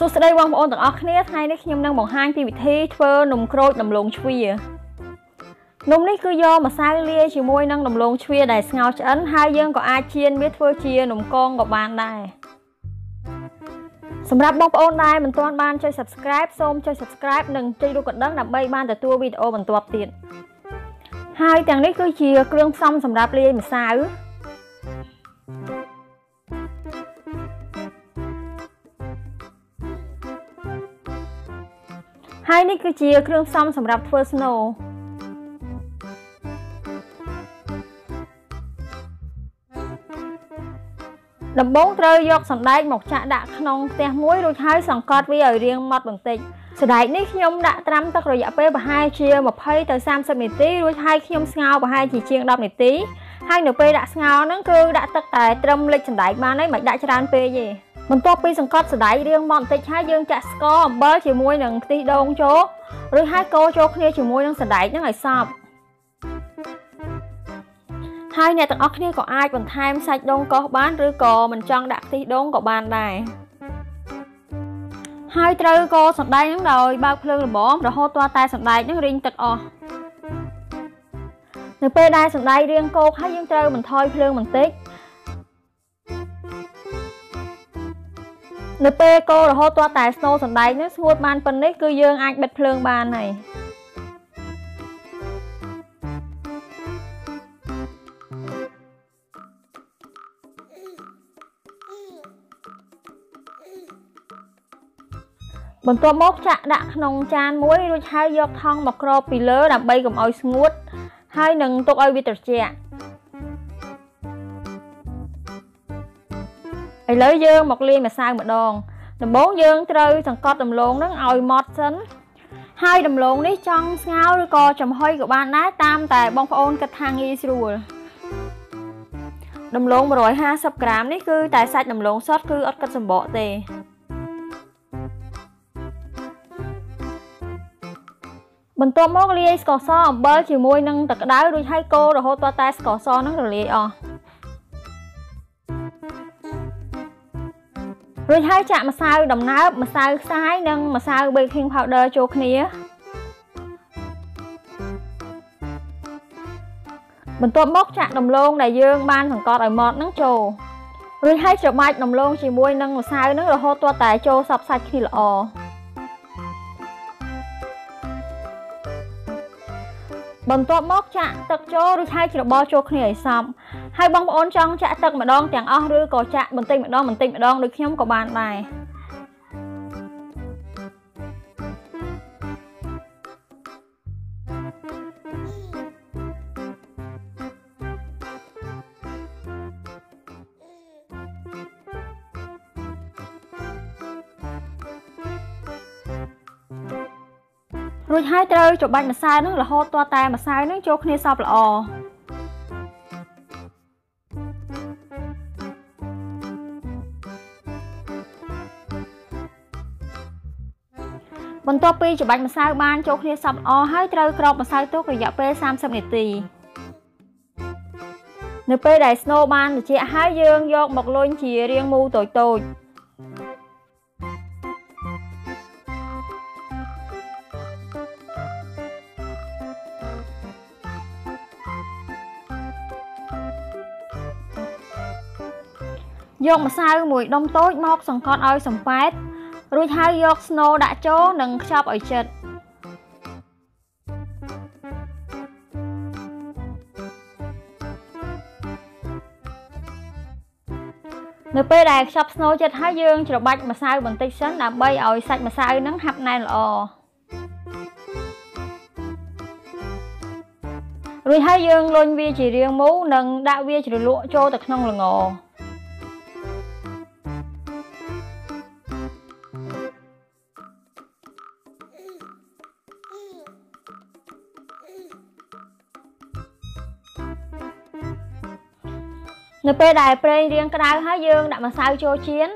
សួស្តីបងប្អូនទាំងអស់គ្នាថ្ងៃនេះខ្ញុំនឹងបង្ហាញពីវិធីធ្វើនំក្រូចដំឡូងជ្វានំនេះគឺយកម្សៅលាយជាមួយនឹងដំឡូងជ្វាដែលស្ងោរឆ្អិនហើយយើងក៏អាចចៀនវាធ្វើជានំកងក៏បានដែរសម្រាប់បងប្អូនដែលមិនទាន់បានចុច Subscribe សូមចុច Subscribe និងចុចរូបកណ្ដឹងដើម្បីបានទទួលវីដេអូបន្ទាប់ទៀតហើយទាំងនេះគឺជាគ្រឿងផ្សំសម្រាប់លាយម្សៅ ហើយនេះគឺជាគ្រឿងផ្សំសម្រាប់ធ្វើ snow ដំបូងត្រូវយកសណ្ដែកមកចាក់ដាក់ក្នុងខ្ទះមួយរួចហើយសង្កត់វាឲ្យរាងម៉ត់បន្តិចសណ្ដែកនេះខ្ញុំដាក់ត្រាំទឹករយៈពេលប្រហែលជា20ទៅ30នាទីរួចហើយខ្ញុំស្ងោរប្រហែលជាជាង10នាទីហើយនៅពេលដាក់ស្ងោរហ្នឹងគឺដាក់ទឹកតែត្រឹមលិចសណ្ដែកបានហើយមិនដាក់ច្រើនពេកទេ បន្ទាប់ពីសង្កត់សណ្ដែករាងម៉ត់បន្តិចហើយយើងចាក់ស្ករអំបិលជាមួយនឹងខ្ទិះដូងចូលរួចហើយកូរចូលគ្នាជាមួយនឹងសណ្ដែកហ្នឹងឲ្យសព្វហើយអ្នកទាំងអស់គ្នាក៏អាចបន្ថែមសាច់ដូងកោសបានឬក៏មិនចង់ដាក់ខ្ទិះដូងក៏បានដែរហើយត្រូវកូរសណ្ដែកហ្នឹងដោយបើកភ្លើងល្មមរហូតទាល់តែសណ្ដែកហ្នឹងរីងទឹកអស់នៅពេលដែលសណ្ដែករាងកោកហើយយើងត្រូវបន្ថយភ្លើងបន្តិច នៅពេលកូររហូតទាល់តែស្នូលសណ្ដែកនេះស្ងួតបានប៉ុណ្នេះគឺយើងអាចបិទភ្លើងបានហើយបន្ទាប់មកចាក់ដាក់ក្នុងចានមួយរួចហើយយកថង់មកគ្របពីលើដើម្បីកុំឲ្យស្ងួត ហើយនឹងទុកឲ្យវាត្រជាក់ ឥឡូវយើងមកលាយម្សៅម្ដង ដំបូងយើងត្រូវសង្កត់ដំឡូងហ្នឹងឲ្យម៉ត់សិនហើយដំឡូងនេះចង់ស្ងោរឬក៏ចំហុយក៏បានដែរតាមតែបងប្អូនគិតថាងាយស្រួលដំឡូង150ក្រាមនេះគឺតែសាច់ដំឡូងសុទ្ធគឺអត់គិតសម្បកទេបន្ទាប់មកលាយស្ករសអំបិលជាមួយនឹងទឹកក្តៅរួចហើយកូររហូតទាល់តែស្ករសហ្នឹងរលាយអស់ រួចហើយចាក់ម្សៅដំណើបម្សៅខ្សាយនិងម្សៅ baking powder ចូលគ្នាបន្ទាប់មកចាក់ដំឡូងដែលយើងបានសង្កត់ឲ្យម៉ត់ហ្នឹងចូលរួចហើយច្របាច់ដំឡូងជាមួយនឹងម្សៅហ្នឹងរហូតទាល់តែចូលសព្វសាច់គ្នាល្អបន្ទាប់មកចាក់ទឹកចូលឬឆាយច្របល់ចូលគ្នាឲ្យសព្វ ហើយបងប្អូនចង់ចាក់ទឹកម្ដងទាំងអស់ឬក៏ចាក់បន្តិចម្ដងបន្តិចម្ដងដូចខ្ញុំក៏បានដែររួចហើយត្រូវច្របាច់ម្សៅនឹងរហូតទាល់តែម្សៅនឹងចូលគ្នាសព្វល្អ បន្ទាប់ពីច្របាច់ម្សៅបានចូលគ្នាសព្វល្អហើយត្រូវក្របម្សៅទុករយៈពេល30នាទីនៅពេលដែលស្នូបានត្រជាក់ហើយយើងយកមកលុញជារាងមូលតូចតូចយកម្សៅមួយដុំតូចមកសង្កត់ឲ្យសំប៉ែត រួចហើយយកស្នូដាក់ចូលនិងខ្ចប់ឲ្យជិតនៅពេលដែលខ្ចប់ស្នូចិត្តហើយយើងច្របាច់ម្សៅបន្តិចសិនដើម្បីឲ្យសាច់ម្សៅហ្នឹងហាប់ណែនល្អរួចហើយយើងលុញវាជារាងមូលនិងដាក់វាជ្រលក់ចូលទៅក្នុងល្ង នៅពេលដែលប្រេងរាងក្តៅហើយយើងដាក់ម្សៅចូលចៀន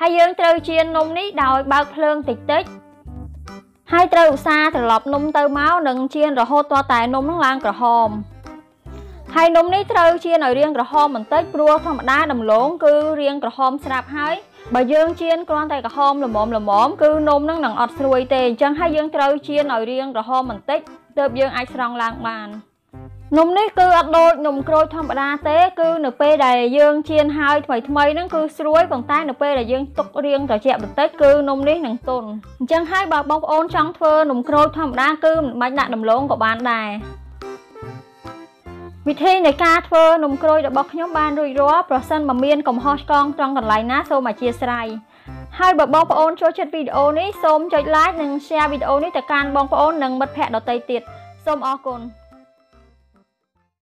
ហើយយើងត្រូវចៀននំនេះដោយបើកភ្លើងតិចតិចហើយត្រូវឧស្សាហ៍ត្រឡប់នំទៅមកនិងចៀនរហូតទាល់តែនំនឹងឡើងក្រហមហើយនំនេះត្រូវចៀនឲ្យរាងក្រហមបន្តិចព្រោះធម្មតាដំឡូងគឺរាងក្រហមស្រាប់ហើយបើយើងចៀនគ្រាន់តែក្រហមល្មមល្មមគឺនំនឹងនឹងអត់ស្រួយទេអញ្ចឹងហើយយើងត្រូវចៀនឲ្យរាងក្រហមបន្តិចទើបយើងអាចស្រង់ឡើងបាន នំនេះគឺអត់ដូចនំក្រូចធម្មតាទេ គឺនៅពេលដែលយើងចៀនហើយថ្មីថ្មីហ្នឹងគឺស្រួយប៉ុន្តែនៅពេលដែលយើងទុករៀងត្រជាក់បន្តិចគឺនំនេះនឹងទន់អញ្ចឹងហើយបើបងប្អូនចង់ធ្វើនំក្រូចធម្មតាគឺមិនបាច់ដាក់ដំឡូងក៏បានដែរវិធីនៃការធ្វើនំក្រូចរបស់ខ្ញុំបានរួចរាល់ប្រសិនបើមានកំហុសឆ្គងត្រង់កន្លែងណាសូមអធិស្ឋានហើយបើបងប្អូនចូលចិត្តវីដេអូនេះសូមចុច like និង share វីដេអូនេះទៅកាន់បងប្អូននិងមិត្តភ័ក្តិដទៃទៀតសូមអរគុណ